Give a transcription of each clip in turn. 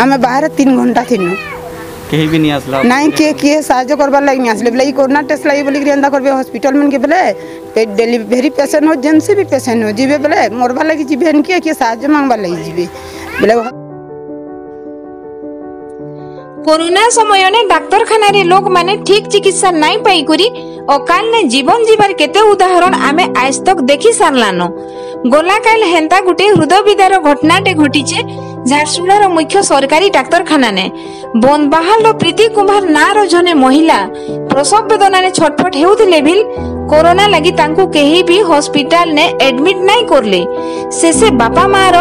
आम बाहर तीन घंटा थी भी नहीं आसला नहीं के आसले कोरोना टेस्ट बोली करबे हॉस्पिटल के डिलीवरी पेशेंट हो भी पेशेंट हो जीवे जीवे के के मांगवा लगी जीवे করোনা সময়নে ডাক্তারখানারে লোকমানে ঠিক চিকিৎসা নাই পাই করি অকালনে জীবন জীবার কেতে উদাহরণ আমি আজ তক দেখি সারলানো গলাকাল হেন্তা গোটে হৃদয় বিদার ঘটনাটে ঘটিছে ঝারসুগুড়ার মুখ্য সরকারি ডাক্তারখানানে বনবাহাল প্রীতি কুমার নাঁর জনে মহিলা પ્રસવ વેદનાને છટફટ હેઉଥିଲେ ભીલ કોરોના લાગી તાંકુ કેહી ભી હોસ્પિટાલ ને એડમિટ નાઈ કરલે શેષે બાપા માર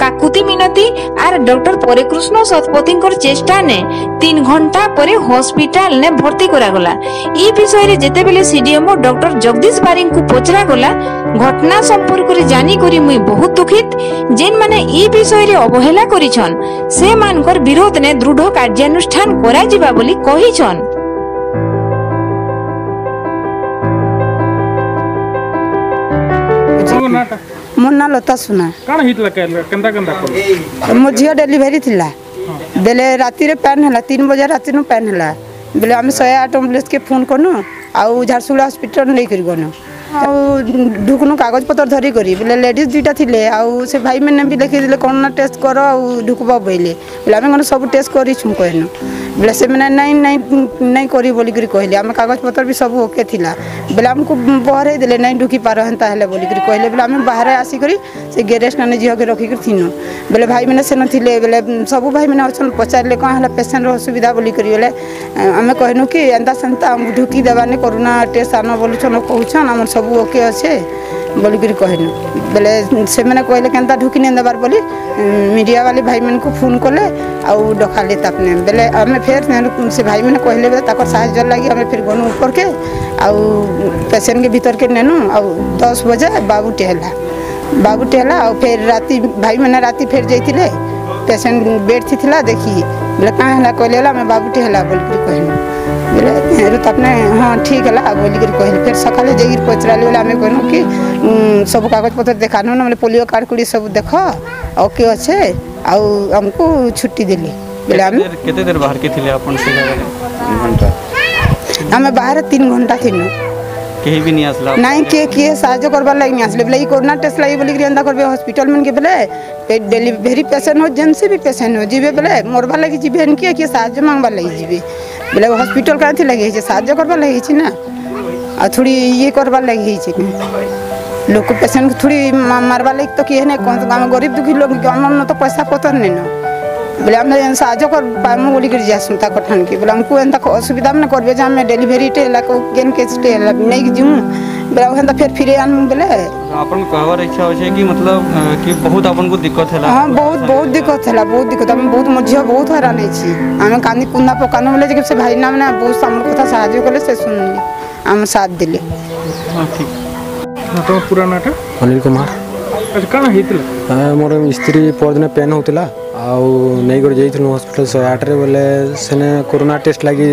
કાકુતિ મિનતી આર ડોક્ટર પરિકૃષ્ણ ଶତପଥୀଙ୍କର ଚେଷ୍ଟାନେ ତିନି ଘଣ୍ଟା ପରେ ହସ୍ପିଟାଲରେ ଭର୍ତ୍ତି କରାଗଲା ଏ ବିଷୟରେ ଯେତେବେଳେ ସିଡିଏମ୍ଓ ଡକ୍ଟର ଜଗଦୀଶ ବାରିକଙ୍କୁ ପଚରାଗଲା ଘଟଣା ସମ୍ପର୍କରେ ଜାଣିକରି ମୁଇଁ ବହୁତ ଦୁଃଖିତ ଯେନ୍ମାନେ ଏ ବିଷୟରେ ଅବହେଲା କରିଛନ୍ ସେମାନଙ୍କର ବିରୋଧରେ ଦୃଢ଼ କାର୍ଯ୍ୟାନୁଷ୍ଠାନ କରାଯିବା ବୋଲି କହିଛନ୍ ମୋ ନାଁ ଲତା ସୁନା ମୋ ଝିଅ ଡେଲିଭରି ଥିଲା ବେଲେ ରାତିରେ ପ୍ୟାନ୍ ହେଲା ତିନି ବଜେ ରାତିରୁ ପ୍ୟାନ୍ ହେଲା ବେଲେ ଆମେ ଶହେ ଆଠ ଆମ୍ବୁଲାନ୍ସକେ ଫୋନ୍ କନୁ ଆଉ ଝାରସୁଗୁଡ଼ା ହସ୍ପିଟାଲ ନେଇକରି ଗନୁ ଆଉ ଢୁକୁନୁ କାଗଜପତ୍ର ଧରିକରି ବୋଲେ ଲେଡ଼ିଜ୍ ଦୁଇଟା ଥିଲେ ଆଉ ସେ ଭାଇମାନେ ବି ଲେଖିଦେଲେ କ'ଣ ନା ଟେଷ୍ଟ କର ଆଉ ଢୁକୁବ ବୋଇଲେ ବୋଲେ ଆମେ କ'ଣ ସବୁ ଟେଷ୍ଟ କରିଛୁ କହିନୁ ବୋଲେ ସେମାନେ ନାଇଁ ନାଇଁ ନାଇଁ କରି ବୋଲିକରି କହିଲେ ଆମେ କାଗଜପତ୍ର ବି ସବୁ ଓକେ ଥିଲା ବୋଲେ ଆମକୁ ବହରେଇ ଦେଲେ ନାଇଁ ଢୁକି ପାର ହେନ୍ତା ହେଲେ ବୋଲିକରି କହିଲେ ବୋଲେ ଆମେ ବାହାରେ ଆସିକରି ସେ ଗ୍ୟାରେଜ୍ ନାନେ ଝିଅକେ ରଖିକରି ଥିନୁ ବୋଲେ ଭାଇମାନେ ସେନ ଥିଲେ ବୋଲେ ସବୁ ଭାଇମାନେ ଅଛନ୍ ପଚାରିଲେ କ'ଣ ହେଲା ପେସେଣ୍ଟର ଅସୁବିଧା ବୋଲିକରି ବୋଲେ ଆମେ କହିନୁ କି ଏନ୍ତା ସେନ୍ତା ଆମକୁ ଢୁକି ଦେବାନି କରୋନା ଟେଷ୍ଟ ଆନ ବୋଲୁଛନ୍ କହୁଛନ୍ ଆମର ସବୁ बाबू ओके अच्छे बोलकर कहल बोले से मैंने कहले के ढुकने देवार बोली मीडिया वाले भाई मैं फोन कले आखाले तपने बोले आम फिर से भाई मैंने कहले सा लगे आम फिर गलू ऊपर के पेसेंट के भितर के नेनु आस बजे बाबूटे बाबूटे फेर रात भाई मैंने राति फेर जाइए पेसेंट बेड थी देखिए बोले क्या है कहले बाबूटे बोलकर कहल ରୁ ତାପରେ ହଁ ଠିକ୍ ହେଲା ବୋଲିକିରି କହିଲି ଫେର୍ ସକାଳେ ଯାଇକିରି ପଚରାଲି ବୋଲେ ଆମେ କହିଲୁ କି ସବୁ କାଗଜପତ୍ର ଦେଖାନୁ ନହେଲେ ପୋଲିଓ କାର୍ଡ଼ କୁଡ଼ି ସବୁ ଦେଖ ଆଉ କିଏ ଅଛେ ଆଉ ଆମକୁ ଛୁଟି ଦେଲି ବୋଲେ ଆମେ କେତେ ଦେର ବାହାରକେ ଥିଲେ ଆପଣ ସେ ଘଣ୍ଟା ଆମେ ବାହାରେ ତିନି ଘଣ୍ଟା ଥିଲୁ କେହି ବି ନାଇଁ ଆସିଲା ନାଇଁ କିଏ କିଏ ସାହାଯ୍ୟ କରବାର ଲାଗି ନାଇଁ ଆସିଲେ ବୋଲେ ଏଇ କରୋନା ଟେଷ୍ଟ ଲାଗି ବୋଲିକିରି ଏନ୍ତା କରିବେ ହସ୍ପିଟାଲ ମାନକେ ବୋଲେ ଡେଲିଭରି ପେସେଣ୍ଟ ହଉ ଯେନ୍ସି ବି ପେସେଣ୍ଟ ହଉ ଯିବେ ବୋଲେ ମରବାର ଲାଗି ଯିବେ କିଏ କିଏ ସାହାଯ୍ୟ ମାଗବାର ଲାଗି ଯିବେ बोले हस्पिटाल का लगे साज्य करवा लगे ना आ थोड़ी ये करवा लगे लोक पेसेंट थोड़ी मारवा लगे तो किए ना कौन गरीब दुखी लोग तो पैसा पतर नहीं ना बोले आम तो साज कर पाइमु बोल जासूँ तक ठान बोले हमको एंता असुविधा मैंने करेंगे डेलीवरी आम डेलीभरी टे नहीं जीऊँ ବେଲେ ହେନ୍ତା ଫେର୍ ଫିରେଇ ଆନମୁ ବେଲେ ଆପଣଙ୍କୁ କହିବାର ଇଚ୍ଛା ଅଛି କି ମତଲବ କି ବହୁତ ଆପଣଙ୍କୁ ଦିକ୍କତ ହେଲା ହଁ ବହୁତ ବହୁତ ଦିକ୍କତ ହେଲା ବହୁତ ଦିକ୍କତ ଆମେ ବହୁତ ମୋ ଝିଅ ବହୁତ ହଇରାଣ ହେଇଛି ଆମେ କାନ୍ଦି କୁନ୍ଦା ପକାନୁ ବେଲେ ଯେ ସେ ଭାଇନା ମାନେ ବହୁତ ଆମର କଥା ସାହାଯ୍ୟ କଲେ ସେ ଶୁଣିଲି ଆମ ସାଥ ଦେଲେ ତମ ପୁରା ନାଁଟା ଅନିଲ କୁମାର କାଣା ହେଇଥିଲା ମୋର ସ୍ତ୍ରୀ ପରଦିନ ପେନ୍ ହଉଥିଲା ଆଉ ନେଇକରି ଯାଇଥିଲୁ ହସ୍ପିଟାଲ ଶହେ ଆଠରେ ବୋଲେ ସେନେ କରୋନା ଟେଷ୍ଟ ଲାଗି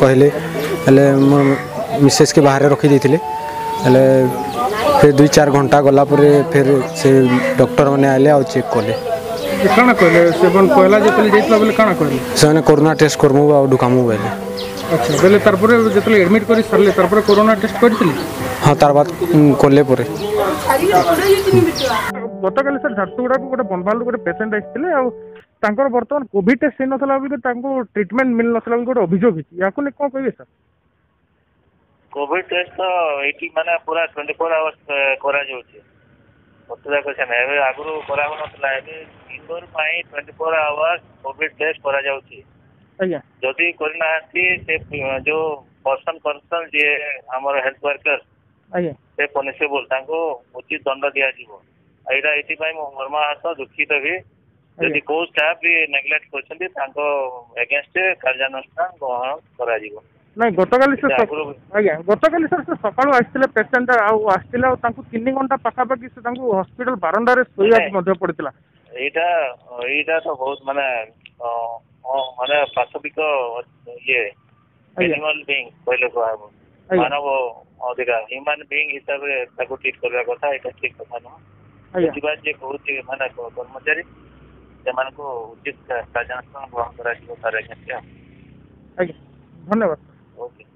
କହିଲେ ହେଲେ ମୋ ମିସେସ୍କେ ବାହାରେ ରଖିଦେଇଥିଲେ ହେଲେ ଫେର୍ ଦୁଇ ଚାରି ଘଣ୍ଟା ଗଲା ପରେ ଫେର୍ ସେ ଡକ୍ଟରମାନେ ଆଇଲେ ଆଉ ଚେକ୍ କଲେ କାଣା କହିଲେ ସେବନ ପହିଲା ଯେତେବେଳେ ଯାଇଥିଲା ବୋଲେ କାଣା କହିଲେ ସେମାନେ କରୋନା ଟେଷ୍ଟ କରମୁ ଆଉ ଢୁକାମୁ ବୋଇଲେ ଆଚ୍ଛା ବୋଲେ ତାପରେ ଯେତେବେଳେ ଆଡମିଟ୍ କରି ସାରିଲେ ତାପରେ କରୋନା ଟେଷ୍ଟ କରିଥିଲି ହଁ ତାର ବାଦ କଲେ ପରେ ଗତକାଲି ସାର୍ ଝାରସୁଗୁଡ଼ାକୁ ଗୋଟେ ବନଭାଲରୁ ଗୋଟେ ପେସେଣ୍ଟ ଆସିଥିଲେ ଆଉ ତାଙ୍କର ବର୍ତ୍ତମାନ କୋଭିଡ଼୍ ଟେଷ୍ଟ ହେଇନଥିଲା ବୋଲି ତାଙ୍କୁ ଟ୍ରିଟମେଣ୍ଟ ମିଳିନଥିଲା ବୋଲି ଗୋଟେ ଅଭିଯୋଗ ହେଇଛି ୟାକୁ ନେଇ କ'ଣ କହିବେ ସାର୍ કોવિડ ટેસ્ટ તો એટી મને પૂરા ટ્વેન્ટી ફોર અવર્સ કરાજો છે కొత్తదాకా వచ్చాను ఏవే అగురు కొరావన అయితే ఇండోర్ పై twenty four hours COVID test କରାଯାଉଛି ଆଜ୍ଞା ଯଦି କରିନାହାନ୍ତି ସେ ଯୋଉ ପର୍ସନ କନସର୍ନ ଯିଏ ଆମର ହେଲ୍ଥ ୱାର୍କର ଆଜ୍ଞା ସେ ପନିସେବୁଲ ତାଙ୍କୁ ଉଚିତ ଦଣ୍ଡ ଦିଆଯିବ ଏଇଟା ଏଥିପାଇଁ ମୁଁ ମର୍ମାହତ ଦୁଃଖିତ ବି ଯଦି କୋଉ ଷ୍ଟାଫ ବି ନେଗ୍ଲେକ୍ଟ କରିଛନ୍ତି ତାଙ୍କ ଏଗେନଷ୍ଟ କାର୍ଯ୍ୟାନୁଷ୍ଠାନ ଗ୍ରହଣ କରାଯିବ ନାଇଁ ଗତକାଲି ସେ ଆଜ୍ଞା ଗତକାଲି ସାର୍ ସେ ସକାଳୁ ଆସିଥିଲେ ପେସେଣ୍ଟ ଆଉ ଆସିଥିଲେ ଆଉ ତାଙ୍କୁ ତିନି ଘଣ୍ଟା ପାଖାପାଖି ସେ ତାଙ୍କୁ ହସ୍ପିଟାଲ ବାରଣ୍ଡାରେ ଶୋଇବାକୁ ମଧ୍ୟ ପଡ଼ିଥିଲା ଏଇଟା ଏଇଟା ତ ବହୁତ ମାନେ ମାନେ ପାଶବିକ ଇଏ ଆନିମାଲ ବିଙ୍ଗ କହିଲେ କୁହାହବ ମାନବ ଅଧିକାର ହ୍ୟୁମାନ ବିଙ୍ଗ ହିସାବରେ ତାକୁ ଟ୍ରିଟ କରିବା କଥା ଏଇଟା ଠିକ କଥା ନୁହଁ ଯିବା ଯିଏ କହୁଛି ମାନେ କର୍ମଚାରୀ ସେମାନଙ୍କୁ ଉଚିତ କାର୍ଯ୍ୟାନୁଷ୍ଠାନ ଗ୍ରହଣ କରାଯିବ ସାର୍ ଆଜ୍ଞା ଧନ୍ୟବାଦ Okay.